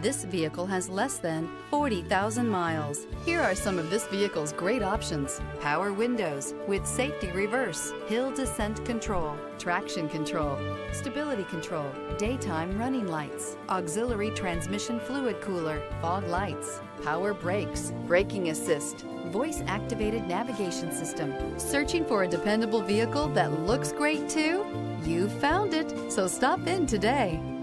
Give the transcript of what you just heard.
This vehicle has less than 40,000 miles. Here are some of this vehicle's great options. Power windows with safety reverse, hill descent control, traction control, stability control, daytime running lights, auxiliary transmission fluid cooler, fog lights, power brakes, braking assist, voice activated navigation system. Searching for a dependable vehicle that looks great too? You found it, so stop in today.